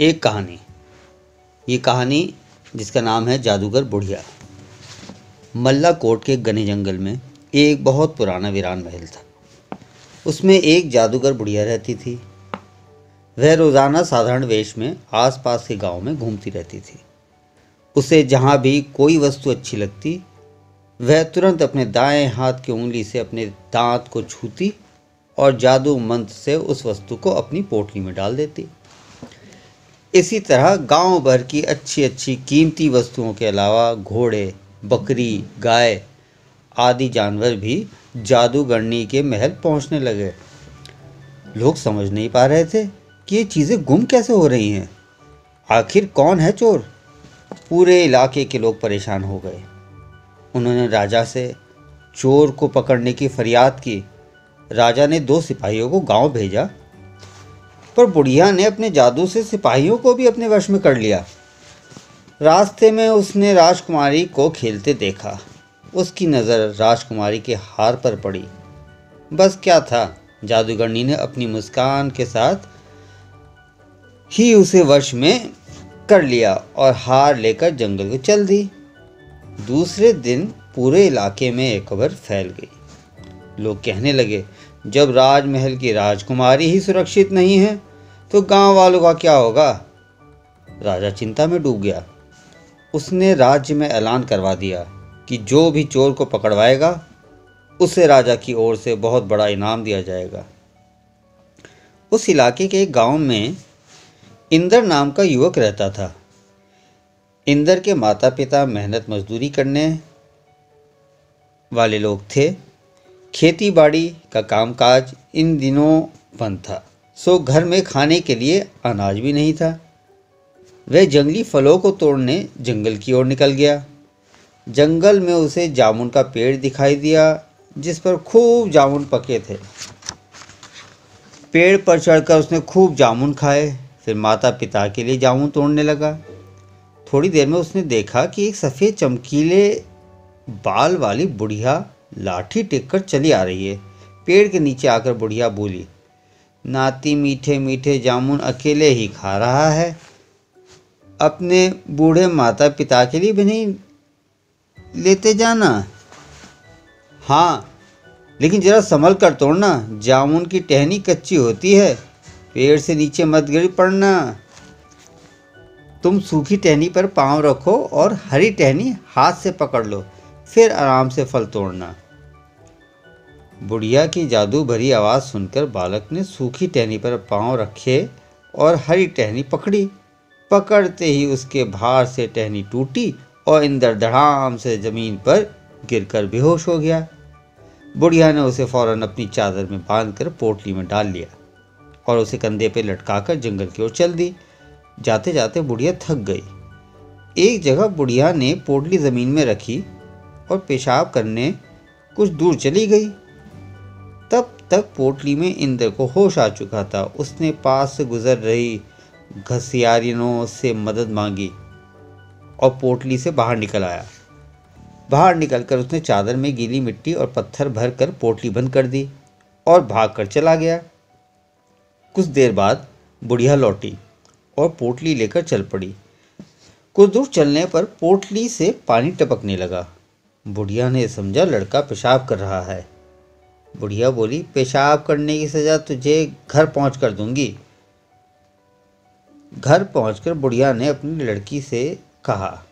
एक कहानी। ये कहानी, जिसका नाम है जादूगर बुढ़िया। मल्ला कोट के घने जंगल में एक बहुत पुराना वीरान महल था। उसमें एक जादूगर बुढ़िया रहती थी। वह रोज़ाना साधारण वेश में आसपास के गाँव में घूमती रहती थी। उसे जहाँ भी कोई वस्तु अच्छी लगती, वह तुरंत अपने दाएँ हाथ की उंगली से अपने दांत को छूती और जादू मंत्र से उस वस्तु को अपनी पोटली में डाल देती। इसी तरह गाँव भर की अच्छी अच्छी कीमती वस्तुओं के अलावा घोड़े, बकरी, गाय आदि जानवर भी जादूगरनी के महल पहुँचने लगे। लोग समझ नहीं पा रहे थे कि ये चीज़ें गुम कैसे हो रही हैं। आखिर कौन है चोर? पूरे इलाके के लोग परेशान हो गए। उन्होंने राजा से चोर को पकड़ने की फरियाद की। राजा ने दो सिपाहियों को गाँव भेजा। पर बुढ़िया ने अपने जादू से सिपाहियों को भी अपने वश में कर लिया। रास्ते में उसने राजकुमारी को खेलते देखा। उसकी नज़र राजकुमारी के हार पर पड़ी। बस क्या था? जादूगरनी ने अपनी मुस्कान के साथ ही उसे वश में कर लिया और हार लेकर जंगल को चल दी। दूसरे दिन पूरे इलाके में एक खबर फैल गई। लोग कहने लगे, जब राजमहल की राजकुमारी ही सुरक्षित नहीं है तो गाँव वालों का क्या होगा? राजा चिंता में डूब गया। उसने राज्य में ऐलान करवा दिया कि जो भी चोर को पकड़वाएगा, उसे राजा की ओर से बहुत बड़ा इनाम दिया जाएगा। उस इलाके के एक गाँव में इंदर नाम का युवक रहता था। इंदर के माता पिता मेहनत मजदूरी करने वाले लोग थे। खेती बाड़ी का कामकाज इन दिनों बंद था। सो घर में खाने के लिए अनाज भी नहीं था। वह जंगली फलों को तोड़ने जंगल की ओर निकल गया। जंगल में उसे जामुन का पेड़ दिखाई दिया, जिस पर खूब जामुन पके थे। पेड़ पर चढ़कर उसने खूब जामुन खाए, फिर माता पिता के लिए जामुन तोड़ने लगा। थोड़ी देर में उसने देखा कि एक सफ़ेद चमकीले बाल वाली बुढ़िया लाठी टेक कर चली आ रही है। पेड़ के नीचे आकर बुढ़िया बोली नाती मीठे मीठे जामुन अकेले ही खा रहा है। अपने बूढ़े माता पिता के लिए भी नहीं लेते जाना। हाँ लेकिन ज़रा संभल कर तोड़ना। जामुन की टहनी कच्ची होती है, पेड़ से नीचे मत गिर पड़ना। तुम सूखी टहनी पर पाँव रखो और हरी टहनी हाथ से पकड़ लो, फिर आराम से फल तोड़ना। बुढ़िया की जादू भरी आवाज़ सुनकर बालक ने सूखी टहनी पर पाँव रखे और हरी टहनी पकड़ी। पकड़ते ही उसके भार से टहनी टूटी और इंदर धड़ाम से ज़मीन पर गिरकर बेहोश हो गया। बुढ़िया ने उसे फ़ौरन अपनी चादर में बांधकर पोटली में डाल लिया और उसे कंधे पर लटकाकर जंगल की ओर चल दी। जाते जाते बुढ़िया थक गई। एक जगह बुढ़िया ने पोटली ज़मीन में रखी और पेशाब करने कुछ दूर चली गई। तक पोटली में इंद्र को होश आ चुका था। उसने पास से गुजर रही घसियारिनों से मदद मांगी और पोटली से बाहर निकल आया। बाहर निकलकर उसने चादर में गीली मिट्टी और पत्थर भर कर पोटली बंद कर दी और भाग कर चला गया। कुछ देर बाद बुढ़िया लौटी और पोटली लेकर चल पड़ी। कुछ दूर चलने पर पोटली से पानी टपकने लगा। बुढ़िया ने समझा, लड़का पेशाब कर रहा है। बुढ़िया बोली, पेशाब करने की सज़ा तुझे घर पहुँच कर दूँगी। घर पहुंचकर बुढ़िया ने अपनी लड़की से कहा,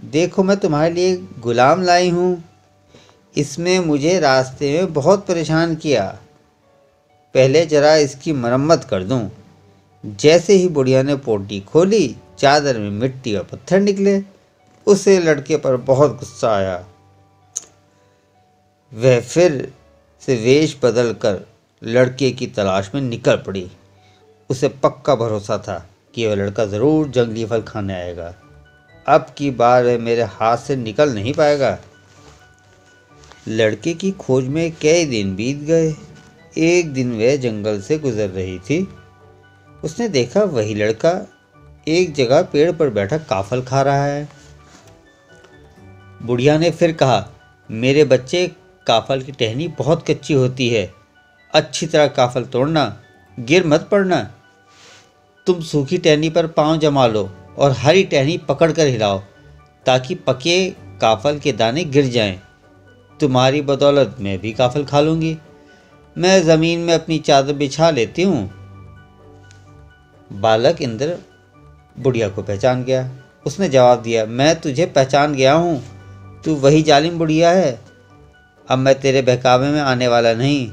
देखो, मैं तुम्हारे लिए गुलाम लाई हूँ। इसमें मुझे रास्ते में बहुत परेशान किया। पहले ज़रा इसकी मरम्मत कर दूँ। जैसे ही बुढ़िया ने पोटी खोली, चादर में मिट्टी और पत्थर निकले, उसे लड़के पर बहुत गुस्सा आया। वह फिर से वेश बदल कर लड़के की तलाश में निकल पड़ी। उसे पक्का भरोसा था कि वह लड़का ज़रूर जंगली फल खाने आएगा। अब की बार वह मेरे हाथ से निकल नहीं पाएगा। लड़के की खोज में कई दिन बीत गए। एक दिन वह जंगल से गुजर रही थी। उसने देखा वही लड़का एक जगह पेड़ पर बैठा काफल खा रहा है। बुढ़िया ने फिर कहा, मेरे बच्चे काफल की टहनी बहुत कच्ची होती है। अच्छी तरह काफल तोड़ना, गिर मत पड़ना। तुम सूखी टहनी पर पाँव जमा लो और हरी टहनी पकड़ कर हिलाओ, ताकि पके काफल के दाने गिर जाएँ। तुम्हारी बदौलत मैं भी काफल खा लूँगी। मैं ज़मीन में अपनी चादर बिछा लेती हूँ। बालक इंद्र बुढ़िया को पहचान गया। उसने जवाब दिया, मैं तुझे पहचान गया हूँ। तू वही जालिम बुढ़िया है। अब मैं तेरे बहकावे में आने वाला नहीं।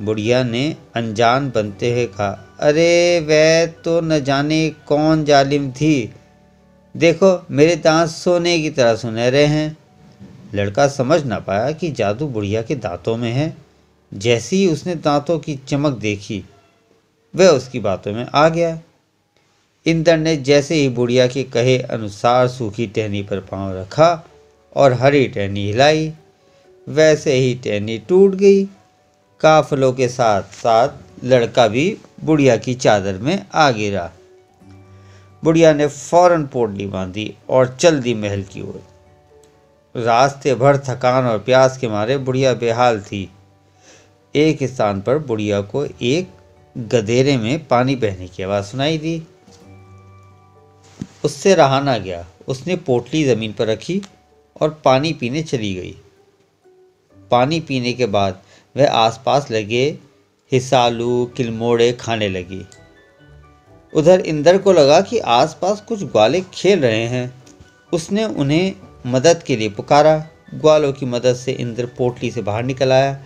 बुढ़िया ने अनजान बनते हुए कहा, अरे, वह तो न जाने कौन जालिम थी। देखो, मेरे दांत सोने की तरह सुनहरे हैं। लड़का समझ ना पाया कि जादू बुढ़िया के दांतों में है। जैसे ही उसने दांतों की चमक देखी, वह उसकी बातों में आ गया। इंद्र ने जैसे ही बुढ़िया के कहे अनुसार सूखी टहनी पर पाँव रखा और हरी टहनी हिलाई वैसे ही टहनी टूट गई। काफलों के साथ साथ लड़का भी बुढ़िया की चादर में आ गिरा। बुढ़िया ने फ़ौरन पोटली बांधी और चल दी महल की ओर। रास्ते भर थकान और प्यास के मारे बुढ़िया बेहाल थी। एक स्थान पर बुढ़िया को एक गधेरे में पानी बहने की आवाज़ सुनाई दी। उससे रहा ना गया। उसने पोटली ज़मीन पर रखी और पानी पीने चली गई। पानी पीने के बाद वह आसपास लगे, हिसालू, किलमोड़े खाने लगी। उधर इंदर को लगा कि आसपास कुछ ग्वाले खेल रहे हैं। उसने उन्हें मदद के लिए पुकारा। ग्वालों की मदद से इंद्र पोटली से बाहर निकल आया।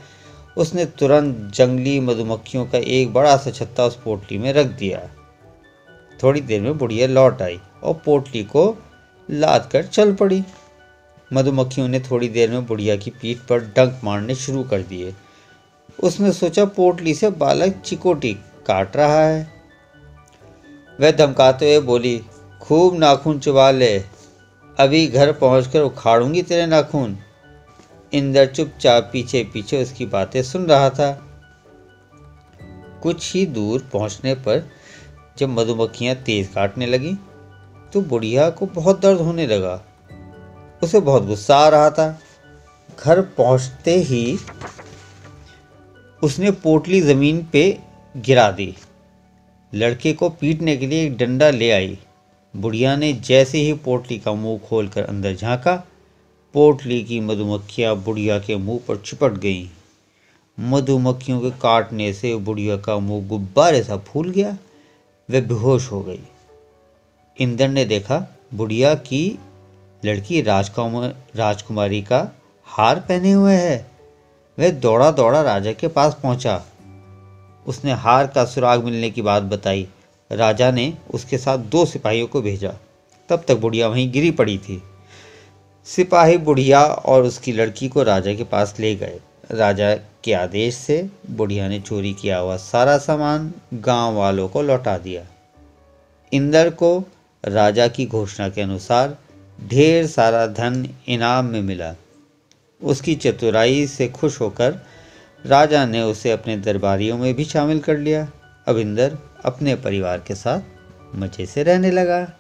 उसने तुरंत जंगली मधुमक्खियों का एक बड़ा सा छत्ता उस पोटली में रख दिया। थोड़ी देर में बुढ़िया लौट आई और पोटली को लाद कर चल पड़ी। मधुमक्खियों ने थोड़ी देर में बुढ़िया की पीठ पर डंक मारने शुरू कर दिए। उसने सोचा, पोटली से बालक चिकोटी काट रहा है। वह धमकाते हुए बोली, खूब नाखून चुबा ले। अभी घर पहुंचकर उखाड़ूँगी तेरे नाखून। इंदर चुपचाप पीछे पीछे उसकी बातें सुन रहा था। कुछ ही दूर पहुँचने पर जब मधुमक्खियाँ तेज काटने लगी तो बुढ़िया को बहुत दर्द होने लगा। उसे बहुत गुस्सा आ रहा था। घर पहुँचते ही उसने पोटली ज़मीन पे गिरा दी। लड़के को पीटने के लिए एक डंडा ले आई। बुढ़िया ने जैसे ही पोटली का मुँह खोलकर अंदर झांका, पोटली की मधुमक्खियाँ बुढ़िया के मुँह पर चिपट गईं। मधुमक्खियों के काटने से बुढ़िया का मुँह गुब्बारे सा फूल गया। वह बेहोश हो गई। इंद्र ने देखा, बुढ़िया की लड़की राजकुमार, राजकुमारी का हार पहने हुए है। वह दौड़ा दौड़ा राजा के पास पहुँचा। उसने हार का सुराग मिलने की बात बताई। राजा ने उसके साथ दो सिपाहियों को भेजा। तब तक बुढ़िया वहीं गिरी पड़ी थी। सिपाही बुढ़िया और उसकी लड़की को राजा के पास ले गए। राजा के आदेश से बुढ़िया ने चोरी किया हुआ सारा सामान गाँव वालों को लौटा दिया। इंदर को राजा की घोषणा के अनुसार ढेर सारा धन इनाम में मिला। उसकी चतुराई से खुश होकर राजा ने उसे अपने दरबारियों में भी शामिल कर लिया। अविंदर अपने परिवार के साथ मज़े से रहने लगा।